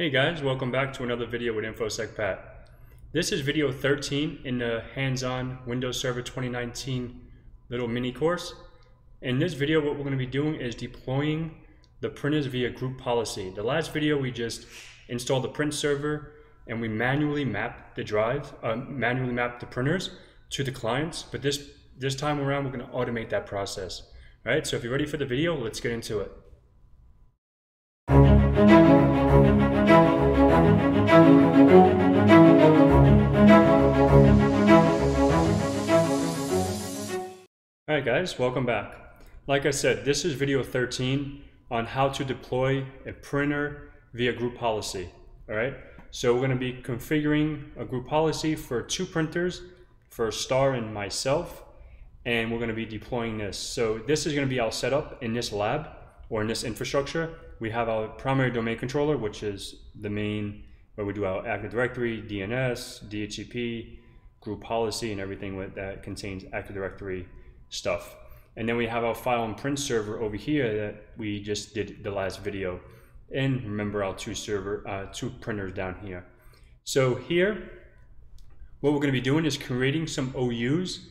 Hey guys, welcome back to another video with InfoSec Pat. This is video 13 in the hands-on Windows Server 2019 little mini course. In this video, what we're going to be doing is deploying the printers via group policy. The last video, we just installed the print server and we manually mapped the drive, uh, manually mapped the printers to the clients. But this, this time around, we're going to automate that process. All right, so if you're ready for the video, let's get into it. Alright guys, welcome back. Like I said, this is video 13 on how to deploy a printer via group policy. Alright, so we're going to be configuring a group policy for two printers, for Star and myself, and we're going to be deploying this. So this is going to be our setup in this lab or in this infrastructure. We have our primary domain controller, which is the main where we do our Active Directory, DNS, DHCP, group policy, and everything that contains Active Directory stuff. And then we have our file and print server over here that we just did the last video. And remember our two server, uh, two printers down here. So here, what we're going to be doing is creating some OUs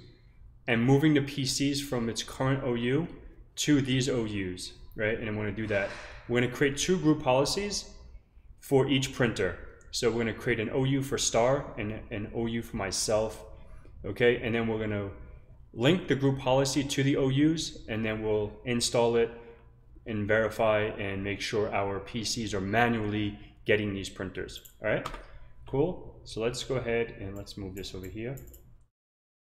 and moving the PCs from its current OU to these OUs, right? And I'm to do that. We're to create two group policies for each printer. So we're going to create an OU for star and an OU for myself. Okay, and then we're going to link the group policy to the OUs and then we'll install it and verify and make sure our PCs are manually getting these printers. All right, cool. So let's go ahead and let's move this over here.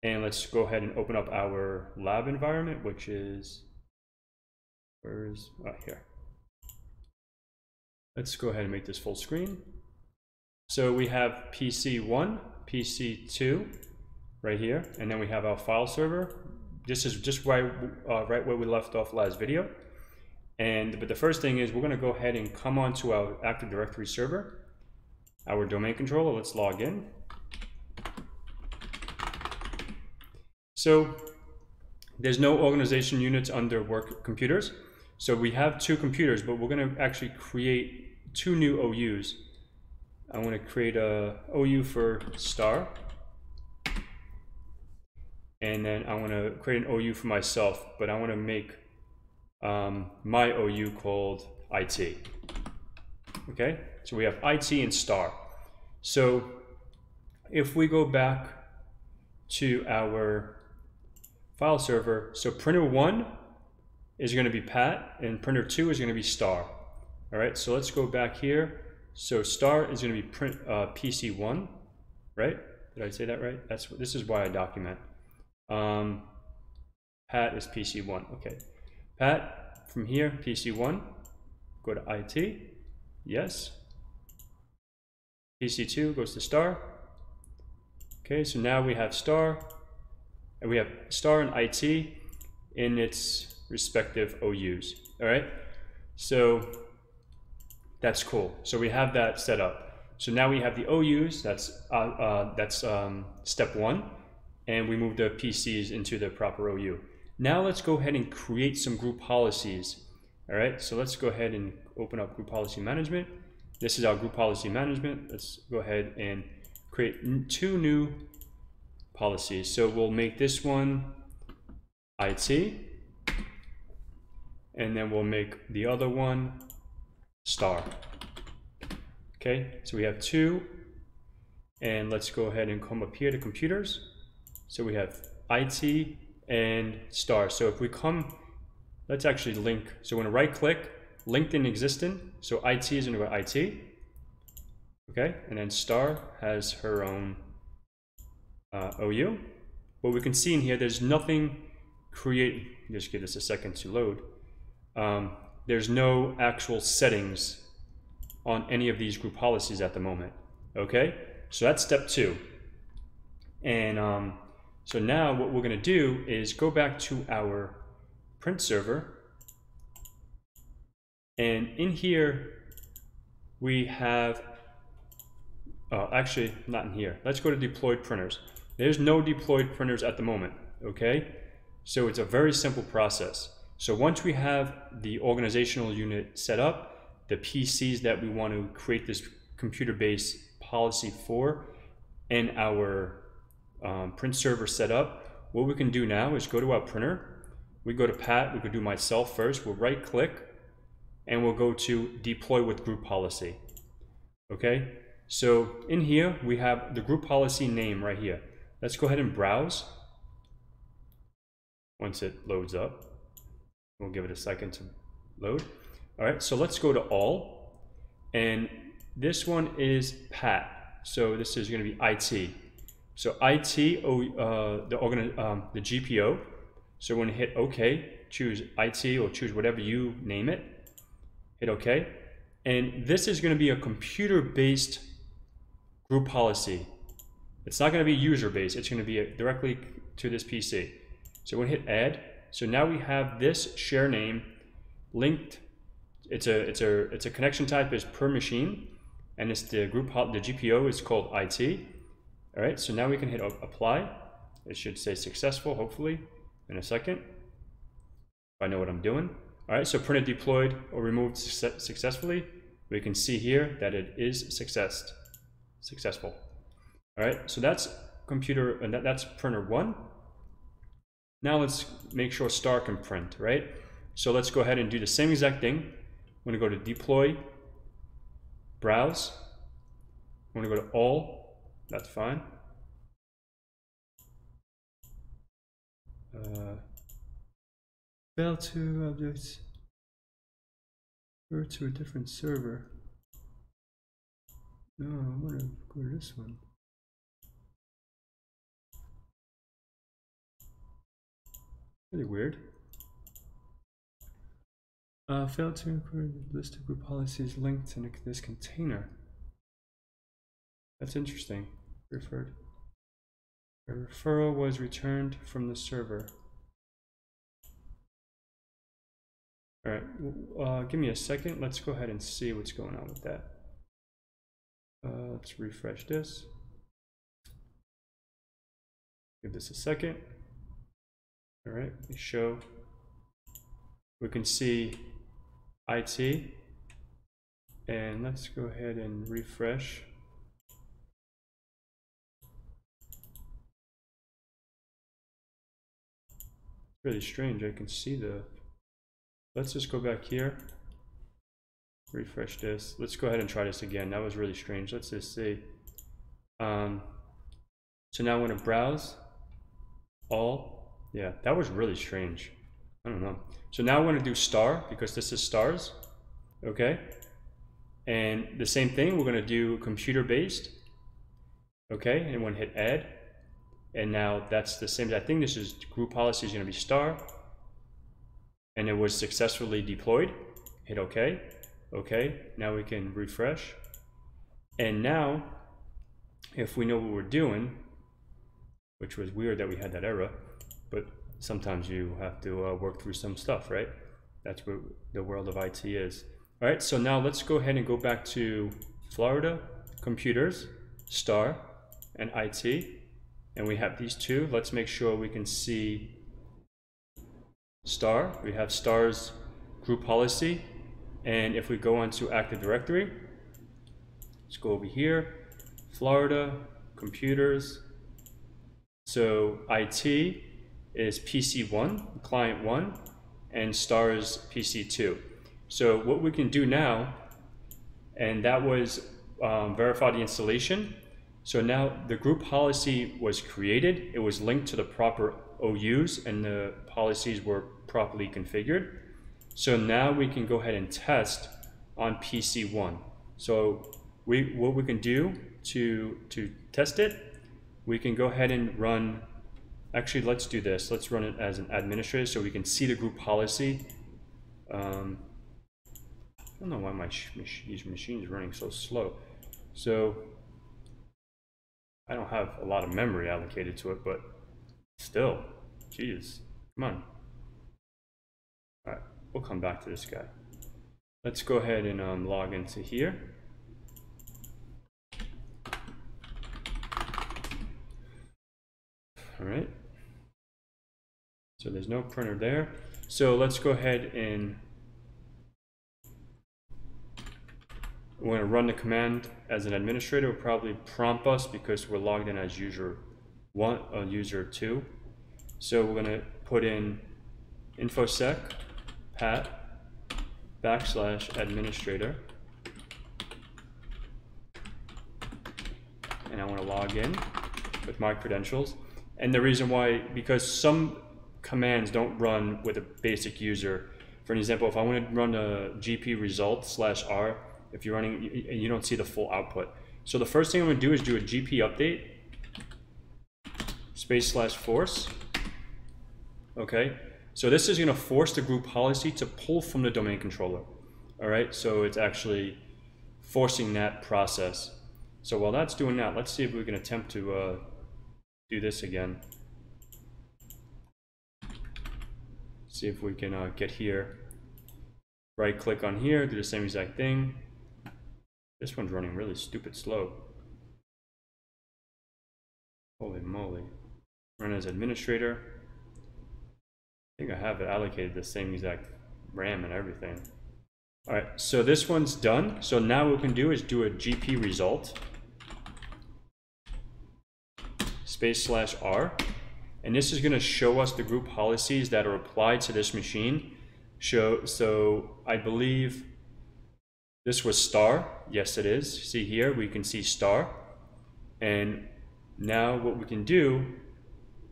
And let's go ahead and open up our lab environment, which is, where is, oh, here. Let's go ahead and make this full screen. So we have PC1, PC2 right here, and then we have our file server. This is just right, uh, right where we left off last video. And but the first thing is we're going to go ahead and come onto our Active Directory server, our domain controller. Let's log in. So there's no organization units under work computers. So we have two computers, but we're going to actually create two new OUs. I'm going to create a OU for star. And then I want to create an OU for myself, but I want to make um, my OU called IT. Okay, so we have IT and star. So if we go back to our file server, so printer one is going to be Pat and printer two is going to be star. All right, so let's go back here so star is going to be print uh, PC1, right? Did I say that right? That's this is why I document. Um, Pat is PC1. Okay, Pat from here PC1. Go to IT. Yes. PC2 goes to star. Okay, so now we have star, and we have star and IT in its respective OUs. All right, so that's cool. So we have that set up. So now we have the OUs, that's, uh, uh, that's um, step one, and we move the PCs into the proper OU. Now let's go ahead and create some group policies. All right, so let's go ahead and open up group policy management. This is our group policy management. Let's go ahead and create two new policies. So we'll make this one IT, and then we'll make the other one star. Okay, so we have two, and let's go ahead and come up here to computers. So we have IT and star. So if we come, let's actually link. So we're gonna right click, Link an existing. So IT is go IT. Okay, and then star has her own uh, OU. What we can see in here, there's nothing create, just give this a second to load. Um, there's no actual settings on any of these group policies at the moment. Okay, so that's step two. And um, so now what we're going to do is go back to our print server. And in here, we have, uh, actually not in here. Let's go to deployed printers. There's no deployed printers at the moment, okay? So it's a very simple process. So once we have the organizational unit set up, the PCs that we want to create this computer-based policy for and our um, print server set up, what we can do now is go to our printer. We go to Pat, we could do myself first. We'll right click and we'll go to deploy with group policy. Okay, so in here we have the group policy name right here. Let's go ahead and browse once it loads up. We'll give it a second to load. All right, so let's go to all. And this one is Pat. So this is gonna be IT. So IT, uh, the, organ um, the GPO. So when you hit OK, choose IT or choose whatever you name it. Hit OK. And this is gonna be a computer-based group policy. It's not gonna be user-based. It's gonna be directly to this PC. So we're gonna hit add. So now we have this share name linked. It's a it's a it's a connection type is per machine, and it's the group the GPO is called IT. All right. So now we can hit apply. It should say successful, hopefully, in a second. If I know what I'm doing. All right. So printed deployed or removed successfully. We can see here that it is success successful. All right. So that's computer and that, that's printer one. Now let's make sure star can print, right? So let's go ahead and do the same exact thing. I'm gonna go to deploy, browse. I'm gonna go to all, that's fine. Uh, fail to objects, refer to a different server. No, I'm gonna go to this one. Really weird. Uh, failed to include the list of group policies linked in this container. That's interesting. Referred. A referral was returned from the server. All right, uh, give me a second. Let's go ahead and see what's going on with that. Uh, let's refresh this. Give this a second. All right, we show, we can see IT, and let's go ahead and refresh. Really strange, I can see the, let's just go back here, refresh this. Let's go ahead and try this again. That was really strange. Let's just see. Um, so now I'm gonna browse all yeah, that was really strange. I don't know. So now I want to do star because this is stars. Okay. And the same thing, we're going to do computer based. Okay. And when hit add. And now that's the same. I think this is group policy is going to be star. And it was successfully deployed. Hit OK. Okay. Now we can refresh. And now, if we know what we're doing, which was weird that we had that error, but sometimes you have to uh, work through some stuff, right? That's what the world of IT is. All right, so now let's go ahead and go back to Florida, computers, star, and IT. And we have these two. Let's make sure we can see star. We have stars group policy. And if we go onto Active Directory, let's go over here, Florida, computers. So IT, is PC1, client 1, and star is PC2. So what we can do now, and that was um, verify the installation. So now the group policy was created, it was linked to the proper OUs, and the policies were properly configured. So now we can go ahead and test on PC1. So we, what we can do to, to test it, we can go ahead and run Actually, let's do this. Let's run it as an administrator so we can see the group policy. Um, I don't know why my these machines are running so slow. So I don't have a lot of memory allocated to it, but still, geez, come on. All right, we'll come back to this guy. Let's go ahead and um, log into here. All right. So there's no printer there. So let's go ahead and we're going to run the command as an administrator. Will probably prompt us because we're logged in as user one, uh, user two. So we're going to put in infosec pat backslash administrator. And I want to log in with my credentials. And the reason why, because some commands don't run with a basic user. For an example, if I want to run a GP result slash R, if you're running and you don't see the full output. So the first thing I'm going to do is do a GP update space slash force. Okay, so this is going to force the group policy to pull from the domain controller. All right, so it's actually forcing that process. So while that's doing that, let's see if we can attempt to uh, do this again. See if we can uh, get here. Right click on here, do the same exact thing. This one's running really stupid slow. Holy moly. Run as administrator. I think I have it allocated the same exact RAM and everything. All right, so this one's done. So now what we can do is do a GP result. Space slash R. And this is gonna show us the group policies that are applied to this machine. Show, so I believe this was star. Yes, it is. See here, we can see star. And now what we can do,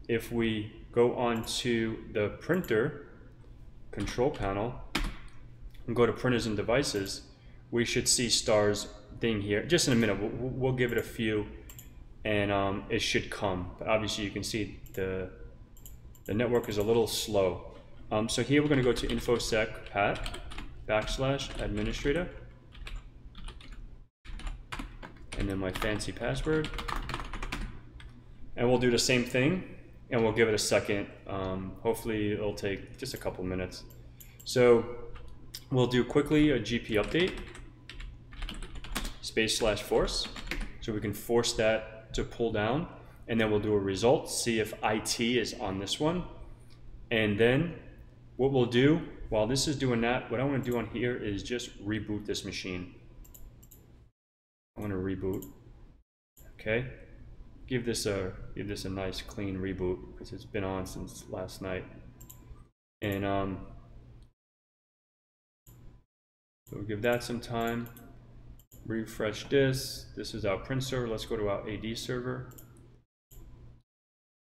if we go on to the printer control panel and go to printers and devices, we should see stars thing here. Just in a minute, we'll, we'll give it a few and um, it should come. But obviously you can see the, the network is a little slow. Um, so here we're gonna go to infosec pat backslash administrator and then my fancy password. And we'll do the same thing and we'll give it a second. Um, hopefully it'll take just a couple minutes. So we'll do quickly a GP update, space slash force. So we can force that to pull down and then we'll do a result, see if IT is on this one. And then what we'll do while this is doing that, what I want to do on here is just reboot this machine. I'm gonna reboot. Okay, give this a give this a nice clean reboot because it's been on since last night. And um, so we'll give that some time. Refresh this. This is our print server. Let's go to our AD server.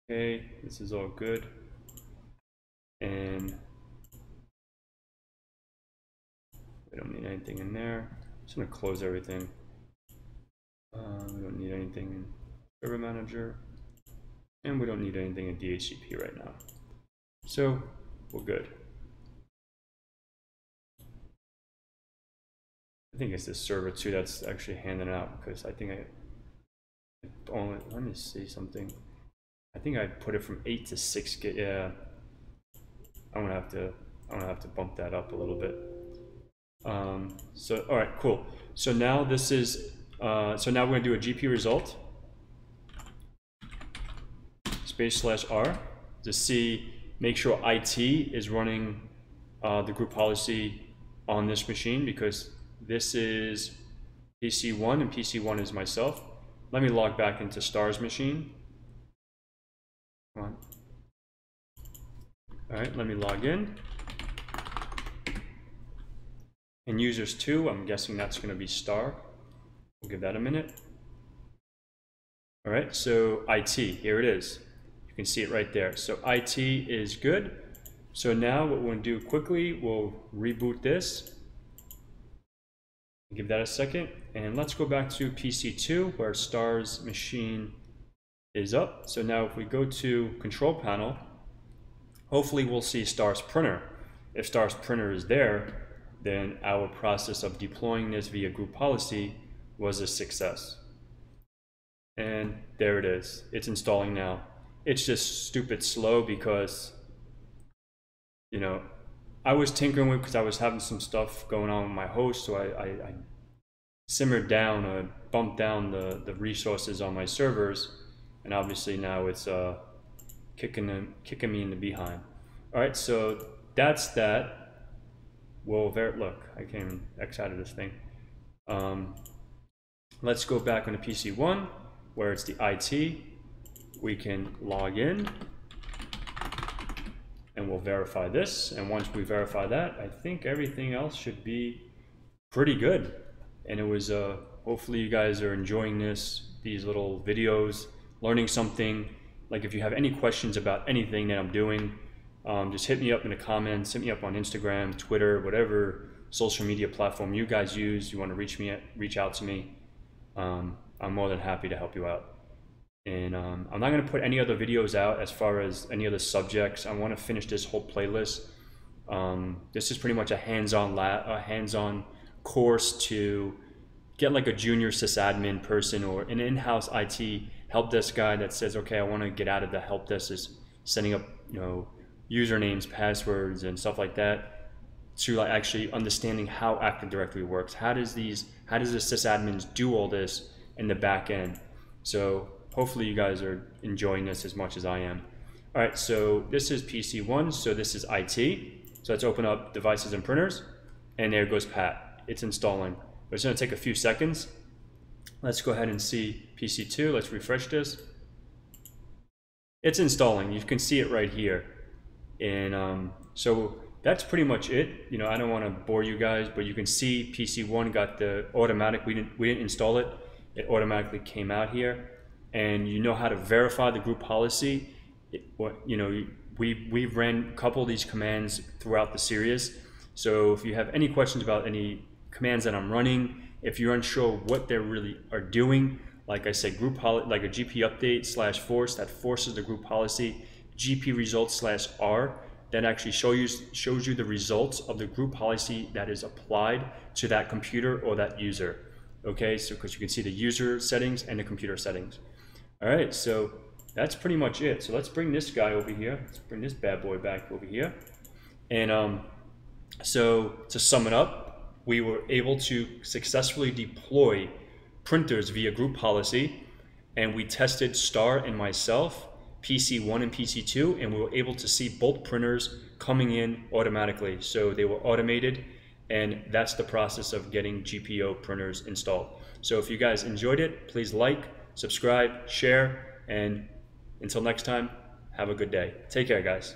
Okay, this is all good. And we don't need anything in there. I'm just gonna close everything. Uh, we don't need anything in Server Manager. And we don't need anything in DHCP right now. So we're good. I think it's the server too that's actually handing out because I think I only let me see something. I think I put it from eight to six gig. Yeah, I'm gonna have to I'm gonna have to bump that up a little bit. Um, so all right, cool. So now this is uh, so now we're to do a GP result, space slash R, to see, make sure IT is running uh, the group policy on this machine because this is PC1 and PC1 is myself. Let me log back into STARS machine. Come on. All right, let me log in. And users two, I'm guessing that's going to be star. We'll give that a minute. All right, so IT, here it is. You can see it right there. So IT is good. So now what we'll do quickly, we'll reboot this. Give that a second. And let's go back to PC2 where STARS machine is up. So now if we go to control panel, hopefully we'll see STARS printer. If STARS printer is there, then our process of deploying this via group policy was a success. And there it is. It's installing now. It's just stupid slow because, you know, I was tinkering with because I was having some stuff going on with my host, so I, I, I simmered down, I bumped down the, the resources on my servers, and obviously now it's uh, kicking, them, kicking me in the behind. All right, so that's that. Well, there, look, I came X out of this thing. Um, let's go back on the PC1 where it's the IT. We can log in and we'll verify this. And once we verify that, I think everything else should be pretty good. And it was, uh, hopefully you guys are enjoying this, these little videos, learning something. Like if you have any questions about anything that I'm doing, um, just hit me up in the comments, hit me up on Instagram, Twitter, whatever social media platform you guys use. You want to reach me, reach out to me. Um, I'm more than happy to help you out. And um, I'm not going to put any other videos out as far as any other subjects. I want to finish this whole playlist. Um, this is pretty much a hands-on a hands-on course to get like a junior sysadmin person or an in-house IT help desk guy that says, okay, I want to get out of the help desk is setting up, you know, usernames, passwords, and stuff like that to like actually understanding how Active Directory works. How does these, how does the sysadmins do all this in the back end? So hopefully you guys are enjoying this as much as I am. All right, so this is PC1, so this is IT. So let's open up devices and printers, and there goes Pat. It's installing. But It's gonna take a few seconds. Let's go ahead and see PC2. Let's refresh this. It's installing. You can see it right here. And um, so that's pretty much it. You know, I don't want to bore you guys, but you can see PC1 got the automatic. We didn't we didn't install it. It automatically came out here and you know how to verify the group policy, it, you know, we, we ran a couple of these commands throughout the series. So if you have any questions about any commands that I'm running, if you're unsure what they really are doing, like I said, group like a GP update slash force that forces the group policy, GP results slash R that actually show you, shows you the results of the group policy that is applied to that computer or that user. Okay, so because you can see the user settings and the computer settings. All right, so that's pretty much it. So let's bring this guy over here. Let's bring this bad boy back over here. And um, so to sum it up, we were able to successfully deploy printers via group policy. And we tested Star and myself, PC1 and PC2, and we were able to see both printers coming in automatically. So they were automated, and that's the process of getting GPO printers installed. So if you guys enjoyed it, please like, subscribe, share, and until next time, have a good day. Take care, guys.